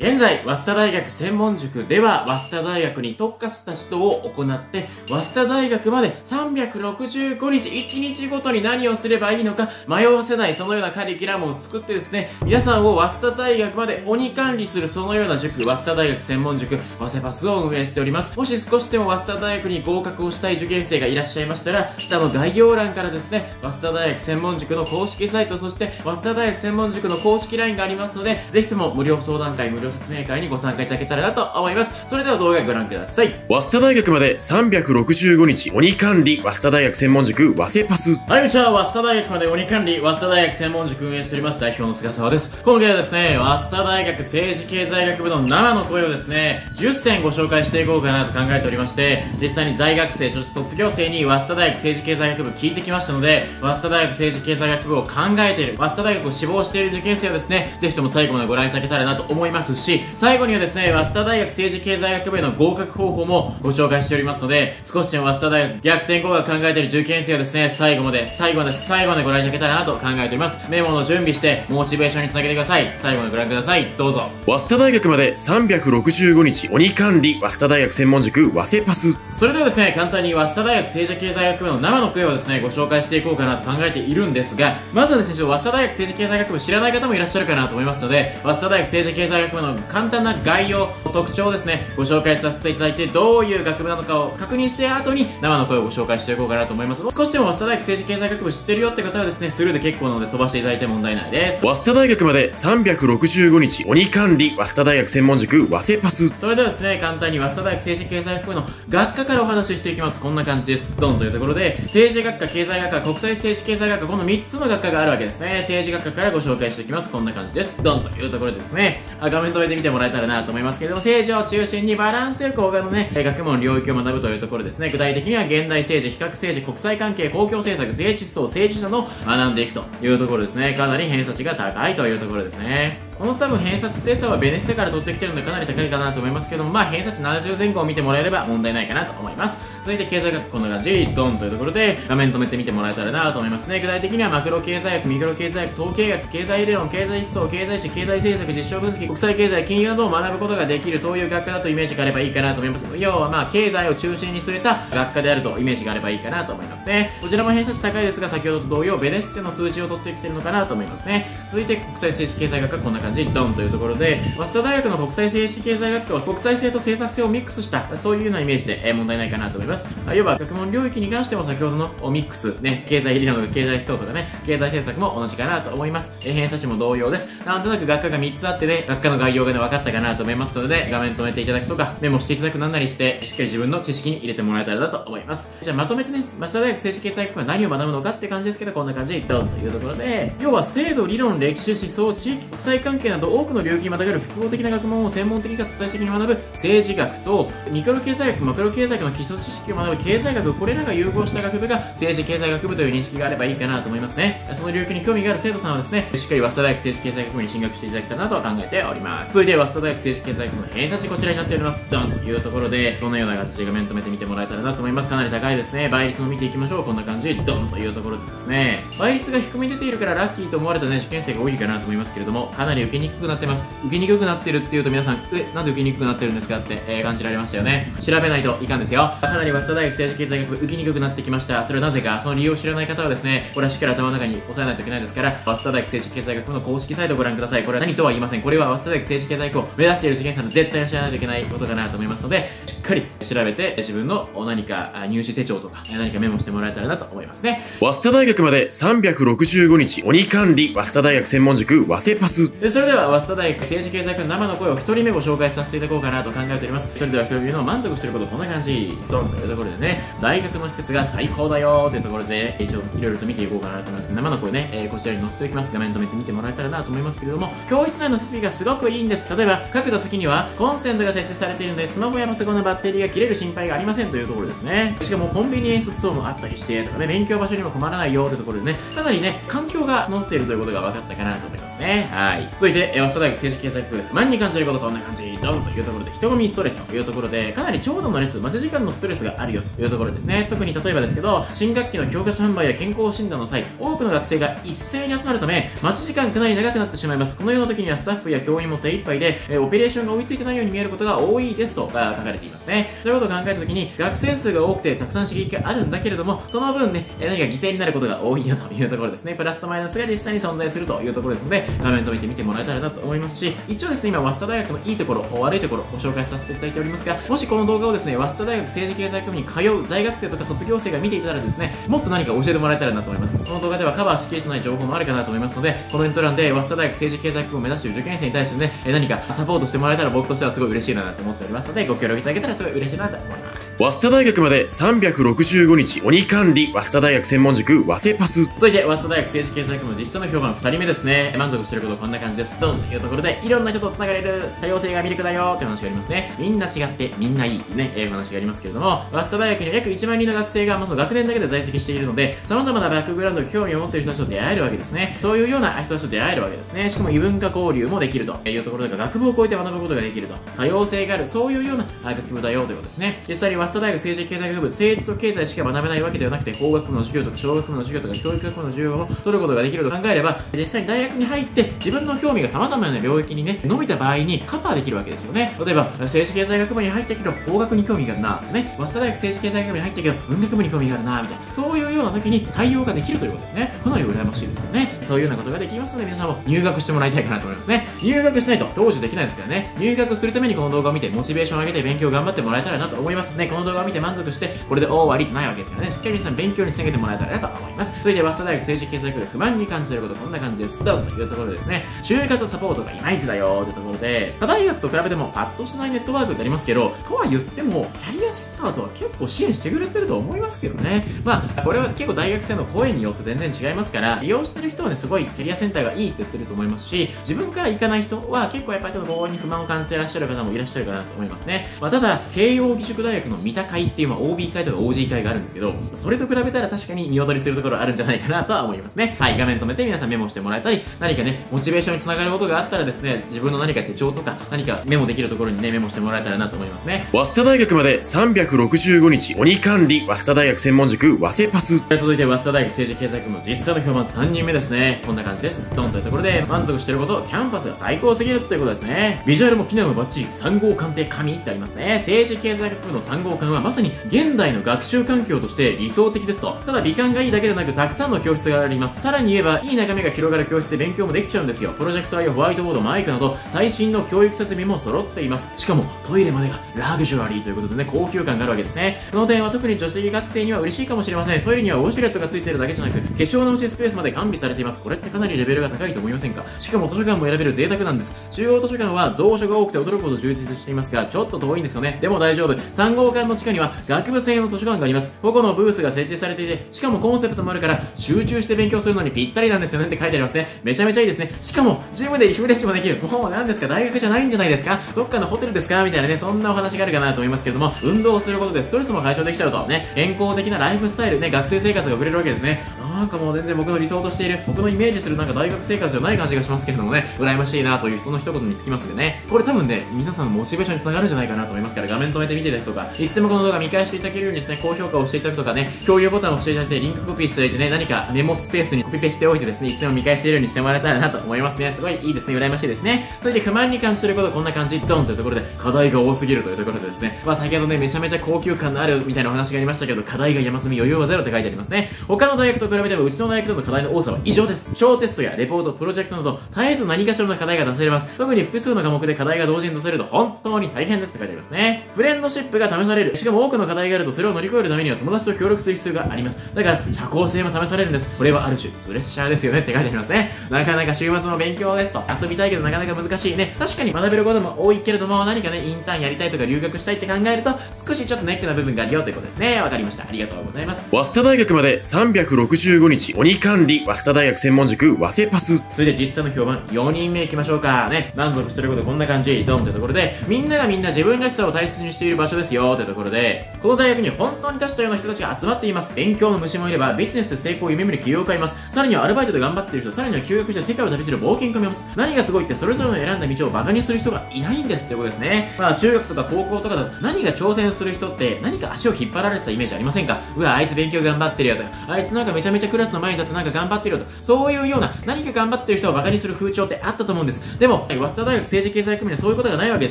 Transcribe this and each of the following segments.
現在、早稲田大学専門塾では、早稲田大学に特化した指導を行って、早稲田大学まで365日、1日ごとに何をすればいいのか迷わせないそのようなカリキュラムを作ってですね、皆さんを早稲田大学まで鬼管理するそのような塾、早稲田大学専門塾、早稲パスを運営しております。もし少しでも早稲田大学に合格をしたい受験生がいらっしゃいましたら、下の概要欄からですね、早稲田大学専門塾の公式サイト、そして早稲田大学専門塾の公式 LINE がありますので、ぜひとも無料相談会、無説明会にご参加いただけたらなと思います。それでは動画ご覧ください。早稲田大学まで365日鬼管理、早稲田大学専門塾、早稲パス。はい、こんにちは。早稲田大学まで鬼管理、早稲田大学専門塾運営しております。代表の菅沢です。今回はですね、早稲田大学政治経済学部の生の声をですね、10選ご紹介していこうかなと考えておりまして、実際に在学生、そして卒業生に早稲田大学政治経済学部聞いてきましたので、早稲田大学政治経済学部を考えている、早稲田大学を志望している受験生はですね、ぜひとも最後までご覧いただけたらなと思いますし、最後にはですね、早稲田大学政治経済学部への合格方法もご紹介しておりますので、少しでも早稲田大学逆転合格考えている受験生はですね、最後まで、最後まで、最後までご覧いただけたらなと考えております。メモの準備して、モチベーションにつなげてください。最後までご覧ください。どうぞ。早稲田大学まで365日鬼管理、早稲田大学専門塾、早稲パス。それではですね、簡単に早稲田大学政治経済学部の生の声をですね、ご紹介していこうかなと考えているんですが、まずはですね、ちょっと早稲田大学政治経済学部知らない方もいらっしゃるかなと思いますので、早稲田大学政治経済学部の簡単な概要、特徴ですね、ご紹介させていただいて、どういう学部なのかを確認して後に生の声をご紹介していこうかなと思います。少しでも早稲田大学政治経済学部知ってるよって方はですね、スルーで結構なので飛ばしていただいて問題ないです。早稲田大学まで365日鬼管理、早稲田大学専門塾、早稲パス。それではですね、簡単に早稲田大学政治経済学部の学科からお話ししていきます。こんな感じです。ドンというところで、政治学科、経済学科、国際政治経済学科、この3つの学科があるわけですね。政治学科からご紹介していきます。こんな感じです。ドンというところでですね、画面止めてみてもらえたらなと思いますけれども、政治を中心にバランスよく他のね、学問領域を学ぶというところですね。具体的には現代政治、比較政治、国際関係、公共政策、政治思想、政治者の学んでいくというところですね。かなり偏差値が高いというところですね。この多分偏差値データはベネッセから取ってきてるのでかなり高いかなと思いますけども、まあ偏差値70前後を見てもらえれば問題ないかなと思います。続いて経済学こんな感じ、ドンというところで画面止めてみてもらえたらなと思いますね。具体的にはマクロ経済学、ミクロ経済学、統計学、経済理論、経済思想、経済史、経済政策、実証分析、国際経済、金融などを学ぶことができる、そういう学科だとイメージがあればいいかなと思います。要はまあ経済を中心に据えた学科であるとイメージがあればいいかなと思いますね。こちらも偏差値高いですが、先ほどと同様、ベネッセの数字を取ってきてるのかなと思いますね。続いて国際政治経済学はこんな感じ、ドンというところで、早稲田大学の国際政治経済学科は国際性と政策性をミックスした、そういうようなイメージで、問題ないかなと思います。要は学問領域に関しても先ほどのミックス、ね、経済理論とか経済思想とかね、経済政策も同じかなと思います。偏差値も同様です。なんとなく学科が3つあってね、学科の概要がね、分かったかなと思いますので、画面止めていただくとか、メモしていただくなんなりして、しっかり自分の知識に入れてもらえたらなと思います。じゃあまとめてね、増田大学政治経済学は何を学ぶのかって感じですけど、こんな感じでドンというところで、要は制度、理論、歴史、思想、地域、国際関関係など多くの領域にまたがる複合的な学問を専門的かつ最終的に学ぶ政治学と、ミクロ経済学、マクロ経済学の基礎知識を学ぶ経済学、これらが融合した学部が政治経済学部という認識があればいいかなと思いますね。その領域に興味がある生徒さんはですね、しっかり早稲田大学政治経済学部に進学していただけたらなと考えております。続いて、早稲田大学政治経済学部の偏差値こちらになっております。ドンというところで、このような形で画面止めてみてもらえたらなと思います。かなり高いですね。倍率も見ていきましょう。こんな感じ、ドンというところでですね、倍率が低めに出ているからラッキーと思われたね、受験生が多いかなと思いますけれども、かなり受けにくくなってます。受けにくくなってるっていうと皆さん、え、なんで受けにくくなってるんですかって、えー、感じられましたよね。調べないといかんですよ。かなり早稲田大学政治経済学部受けにくくなってきました。それはなぜか、その理由を知らない方はですね、これはしっかり頭の中に押さえないといけないですから、早稲田大学政治経済学部の公式サイトをご覧ください。これは何とは言いません。これは早稲田大学政治経済学を目指している受験生の絶対に知らないといけないことかなと思いますので、かり調べて自分の何か入試手帳とか何かメモしてもらえたらなと思いますね。早稲田大学まで365日鬼管理、早稲田大学専門塾、早稲パス。でそれでは早稲田大学政治経済学の生の声を1人目ご紹介させていただこうかなと考えております。それでは1人目の満足してることこんな感じ。ドンというところでね、大学の施設が最高だよというところで、一応いろいろと見ていこうかなと思います生の声ね、えー、こちらに載せておきます。画面止めて見てもらえたらなと思いますけれども、教室内の設備がすごくいいんです。例えば、各座席にはコンセントが設置されているので、スマホやパソコンのバッテリーが切れる心配がありませんというところですね。しかも、コンビニエンスストアもあったりして、とかね、勉強場所にも困らないよというところでね、かなりね、環境が整っているということが分かったかなと思いますね。はい。続いて、早稲田大学政治経済学部、万に感じることこんな感じ、ドンというところで、人混みストレスというところで、かなり長蛇の列、待ち時間のストレスがあるよというところですね。特に例えばですけど、新学期の教科書販売や健康診断の際、多くの学生が一斉に集まるため、待ち時間かなり長くなってしまいます。このような時にはスタッフや教員も手一杯で、えオペレーションが追いついてないように見えることが多いですと書かれていますね。ということを考えた時に、学生数が多くてたくさん刺激があるんだけれども、その分ね、何か犠牲になることが多いよというところですね。プラスとマイナスが実際に存在するというところですので、画面止めてみてもらえたらなと思いますし、一応ですね、今、早稲田大学のいいところ、悪いところ、ご紹介させていただいておりますが、もしこの動画をですね、早稲田大学政治経済学部に通う在学生とか卒業生が見ていただらですね、もっと何か教えてもらえたらなと思います。この動画ではカバーしきれてない情報もあるかなと思いますので、コメント欄で早稲田大学政治経済学部を目指している受験生に対してね、何かサポートしてもらえたら僕としてはすごい嬉しいなと思っておりますので、ご協力いただけたらすごい嬉しいなと思います。早稲田大学まで365日鬼管理早稲田大学専門塾早稲パス。続いて早稲田大学政治経済学部実質の評判2人目ですね。満足してることこんな感じです。ドンというところでいろんな人と繋がれる多様性が魅力だよって話がありますね。みんな違ってみんないいねえー、話がありますけれども早稲田大学には約1万人の学生が、まあ、その学年だけで在籍しているので様々なバックグラウンド興味を持っている人たちと出会えるわけですね。そういうような人たちと出会えるわけですね。しかも異文化交流もできるというところで学部を超えて学ぶことができると。多様性があるそういうような学部だよということですね。実際に早稲稲田大学政治経済学部政治と経済しか学べないわけではなくて工学部の授業とか小学部の授業とか教育学部の授業を取ることができると考えれば実際に大学に入って自分の興味が様々な領域にね伸びた場合にカバーできるわけですよね例えば政治経済学部に入ったけど工学に興味があるなね早稲田大学政治経済学部に入ったけど文学部に興味があるなみたいなそういうような時に対応ができるということですね。かなり羨ましいですよね。そういうようなことができますので皆さんも入学してもらいたいかなと思います。ね入学しないと享受できないですからね。入学するためにこの動画を見てモチベーションを上げて勉強頑張ってもらえたらなと思いますね。この動画を見て満足してこれで終わりとないわけですからね。しっかり皆さん勉強につなげてもらえたらなと思います。続いて早稲田大学政治経済学で不満に感じてることこんな感じです。どうというところでですね就活サポートがいまいちだよというところで他大学と比べてもパッとしないネットワークになりますけどとは言ってもキャリアセンターとは結構支援してくれてると思いますけどね。まあこれは結構大学生の声によって全然違いますから利用してる人はねすごいキャリアセンターがいいって言ってると思いますし自分から行かない人は結構やっぱりちょっとここに不満を感じていらっしゃる方もいらっしゃるかなと思いますね、まあ、ただ慶応義塾大学の三田会っていう、まあ、OB 会とか OG 会があるんですけどそれと比べたら確かに見劣りするところあるんじゃないかなとは思いますね。はい画面止めて皆さんメモしてもらえたり何かねモチベーションにつながることがあったらですね自分の何か手帳とか何かメモできるところにねメモしてもらえたらなと思いますね。早稲田大学まで365日鬼管理早稲田大学専門塾早稲パス。続いて早稲田大学政治経済学の実際の評判3人目ですね。こんな感じです。ドンというところで満足してることキャンパスが最高すぎるっていうことですね。ビジュアルも機能もバッチリ。3号鑑定紙ってありますね。政治経済学部の3号館はまさに現代の学習環境として理想的ですと。ただ美観がいいだけでなくたくさんの教室があります。さらに言えばいい眺めが広がる教室で勉強もできちゃうんですよ。プロジェクターやホワイトボードマイクなど最新の教育設備も揃っています。しかもトイレまでがラグジュアリーということでね高級感があるわけですね。この点は特に女子学生には嬉しいかもしれません。トイレにはウォシュレットがついているだけじゃなく化粧直しスペースまで完備されています。これってかなりレベルが高いと思いませんか？しかも図書館も選べる贅沢なんです。中央図書館は蔵書が多くて驚くほど充実していますがちょっと遠いんですよね。でも大丈夫。3号館の地下には学部専用の図書館があります。個々のブースが設置されていてしかもコンセプトもあるから集中して勉強するのにぴったりなんですよねって書いてありますね。めちゃめちゃいいですね。しかもジムでリフレッシュもできる。もう何ですか？大学じゃないんじゃないですか？どっかのホテルですか？みたいなねそんなお話があるかなと思いますけれども運動をすることでストレスも解消できちゃうと。ね健康的なライフスタイルね学生生活が送れるわけですね。なんかもう全然僕の理想としている僕のイメージするなんか大学生活じゃない感じがしますけれどもね羨ましいなというその一言につきますでね。これ多分ね皆さんのモチベーションにつながるんじゃないかなと思いますから画面止めてみてですとかいつでもこの動画見返していただけるようにですね高評価をしていただくとかね共有ボタンを押していただいてリンクコピーしていただいてね何かメモスペースにコピペしておいてですねいつでも見返せるようにしてもらえたらなと思いますね。すごいいいですね。羨ましいですね。それで不満に関することこんな感じドンというところで課題が多すぎるというところでですね。まあ先ほどねめちゃめちゃ高級感のあるみたいなお話がありましたけど課題が山積み余裕はゼロって書いてありますね。他の大学と比べてもうちの大学との課題の多さは異常です。小テストやレポートプロジェクトなど絶えず何かしらの課題が出せれます。特に複数の科目で課題が同時に出せると本当に大変ですって書いてありますね。フレンドシップが試される。しかも多くの課題があるとそれを乗り越えるためには友達と協力する必要があります。だから社交性も試されるんです。これはある種プレッシャーですよねって書いてありますね。なかなか週末の勉強ですと。遊びたいけどなかなか難しいね。確かに学べることも多いけれども何かねインターンやりたいとか留学したいって考えると少しちょっとネックな部分があるよということですね。わかりました。ありがとうございます。早稲田大学まで365 665日鬼管理早稲田大学専門塾早稲パス。それで実際の評判4人目いきましょうか。ね。満足してることこんな感じ。ドンというところでみんながみんな自分らしさを大切にしている場所ですよ。というところでこの大学に本当に達したような人たちが集まっています。勉強の虫もいればビジネスで成功を夢見る企業家います。さらにはアルバイトで頑張っている人さらには休学して世界を旅する冒険家もいます。何がすごいってそれぞれの選んだ道をバカにする人がいないんです。ってことですね。まあ中学とか高校とかだと何が挑戦する人って何か足を引っ張られてたイメージありませんか？うわあいつ勉強頑張ってるよとかあいつなんかめちゃめちゃクラスの前に立ってなんか頑張ってるよと。そういうような何か頑張ってる人をバカにする風潮ってあったと思うんです。でも早稲田大学政治経済組にはそういうことがないわけで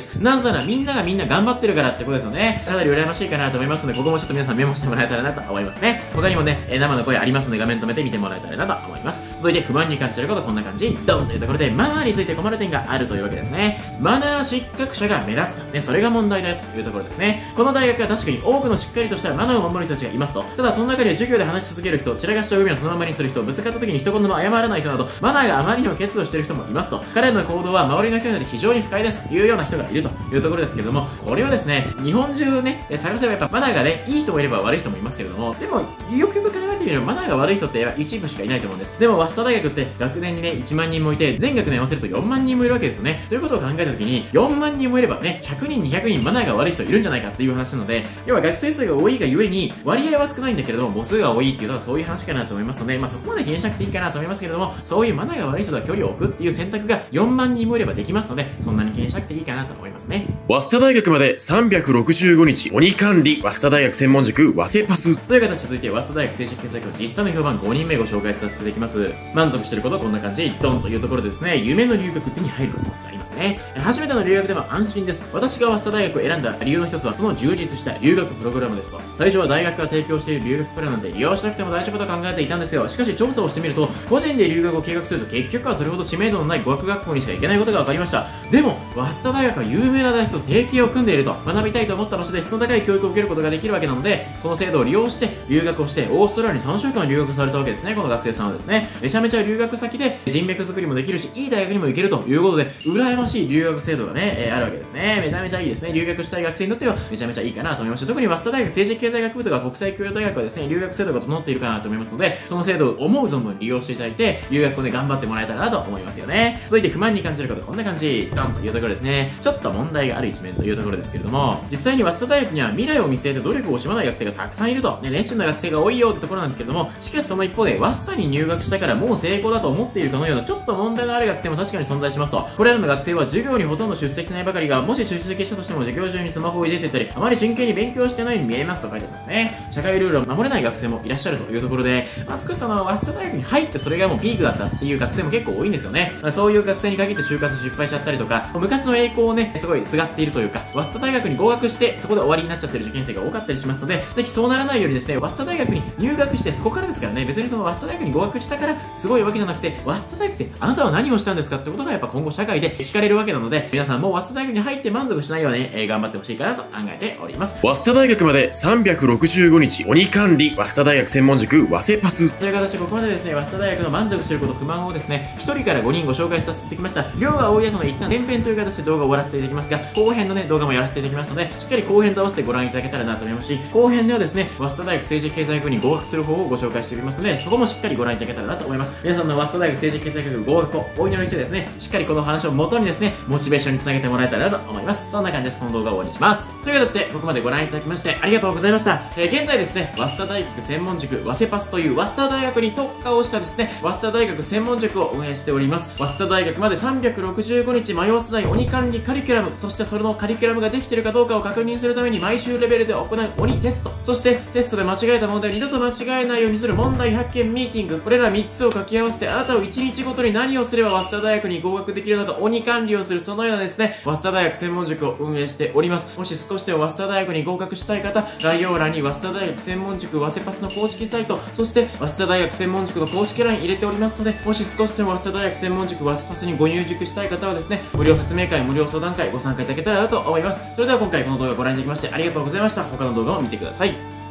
す。なぜならみんながみんな頑張ってるからってことですよね。かなり羨ましいかなと思いますのでここもちょっと皆さんメモしてもらえたらなと思いますね。他にもねえ生の声ありますので画面止めて見てもらえたらなと思います。続いて不満に感じることこんな感じ。ドンというところでマナーについて困る点があるというわけですね。マナー失格者が目立つと。ねそれが問題だというところですね。この大学は確かに多くのしっかりとしたマナーを守る人たちがいますと。ただその中には授業で話し続ける人散らかした海をそのままにする人ぶつかった時に一言も謝らない人などマナーがあまりにも欠如している人もいますと。彼らの行動は周りの人にとって非常に不快ですというような人がいるというところですけれどもこれはですね日本中ね探せばやっぱマナーがねいい人もいれば悪い人もいますけれどもでもよくよく考えてみればマナーが悪い人って一部しかいないと思うんです。でも早稲田大学って学年にね1万人もいて全学年合わせると4万人もいるわけですよね。ということを考えた時に4万人もいればね100人200人マナーが悪い人いるんじゃないかっていう話なので要は学生数が多いがゆえに割合は少ないんだけれども母数が多いっていうのはそういう話かなと思いますのでまあそこまで気にしなくていいかなと思いますけれどもそういうマナーが悪い人とは距離を置くっていう選択が4万人もいればできますのでそんなに気にしなくていいかなと思いますね。早稲田大学まで365日鬼管理早稲田大学専門塾早稲パス。という形で続いて早稲田大学政治経済学実際の評判5人目ご紹介させていただきます。満足してることはこんな感じドンというところでですね夢の留学手に入ることね。初めての留学でも安心です。私が早稲田大学を選んだ理由の一つはその充実した留学プログラムですと。最初は大学が提供している留学プランなんで利用しなくても大丈夫と考えていたんですよ。しかし調査をしてみると個人で留学を計画すると結局はそれほど知名度のない語学学校にしか行けないことが分かりました。でも早稲田大学は有名な大学と提携を組んでいると学びたいと思った場所で質の高い教育を受けることができるわけなのでこの制度を利用して留学をしてオーストラリアに3週間留学されたわけですねこの学生さんはですね。めちゃめちゃ留学先で人脈作りもできるしいい大学にも行けるということで羨ましい留学制度がね、えー、あるわけですね。めちゃめちゃいいですね。留学したい学生にとってはめちゃめちゃいいかなと思いました特に早稲田大学政治経済学部とか国際教養大学はですね留学制度が整っているかなと思いますのでその制度を思う存分利用していただいて留学をね頑張ってもらえたらなと思いますよね。続いて不満に感じることこんな感じ。ドンというところですね。ちょっと問題がある一面というところですけれども実際に早稲田大学には未来を見据えて努力を惜しまない学生がたくさんいると、ね、熱心な学生が多いよってところなんですけれどもしかしその一方で早稲田に入学したからもう成功だと思っているかのようなちょっと問題のある学生も確かに存在しますと。これらの学生は授業にほとんど出席しないばかりがもし出席したとしても授業中にスマホを入れてたりあまり真剣に勉強してないように見えますと書いてますね。社会ルールを守れない学生もいらっしゃるというところで、まあ、少しその早稲田大学に入ってそれがもうピークだったっていう学生も結構多いんですよね、まあ、そういう学生に限って就活失敗しちゃったりとか昔の栄光をねすごいすがっているというか早稲田大学に合格してそこで終わりになっちゃってる受験生が多かったりしますのでぜひそうならないようにですね早稲田大学に入学してそこからですからね。別にその早稲田大学に合格したからすごいわけじゃなくて早稲田大学ってあなたは何をしたんですかってことがやっぱ今後社会で聞かれるわけなので皆さんも早稲田大学に入って満足しないように、えー、頑張ってほしいかなと考えております。早稲田大学まで365日鬼管理早稲田大学専門塾早稲パス。という形でここまでですね早稲田大学の満足していること不満をですね1人から5人ご紹介させていただきました。量が多いやつの一旦前編という形で動画を終わらせていただきますが後編のね動画もやらせていただきますのでしっかり後編と合わせてご覧いただけたらなと思いますし後編ではですね早稲田大学政治経済学に合格する方法をご紹介しておりますのでそこもしっかりご覧いただけたらなと思います。皆さんの早稲田大学政治経済学合格をお祈りしてですねしっかりこの話を元にですねモチベーションにつなげてもらえたらなと思います。そんな感じです。この動画を終わりにします。という形でここまでご覧いただきましてありがとうございました、えー、現在ですね早稲田大学専門塾早稲パスという早稲田大学に特化をしたですね早稲田大学専門塾を運営しております。早稲田大学まで365日迷わせない鬼管理カリキュラムそしてそれのカリキュラムができているかどうかを確認するために毎週レベルで行う鬼テスト。そしてテストで間違えた問題を二度と間違えないようにする問題発見ミーティング。これら3つを掛け合わせてあなたを1日ごとに何をすれば早稲田大学に合格できるのか鬼管理管理をするそのようなですね早稲田大学専門塾を運営しております。もし少しでも早稲田大学に合格したい方概要欄に早稲田大学専門塾早稲パスの公式サイトそして早稲田大学専門塾の公式 LINE 入れておりますのでもし少しでも早稲田大学専門塾早稲パスにご入塾したい方はですね無料説明会無料相談会ご参加いただけたらなと思います。それでは今回この動画をご覧いただきましてありがとうございました。他の動画も見てください。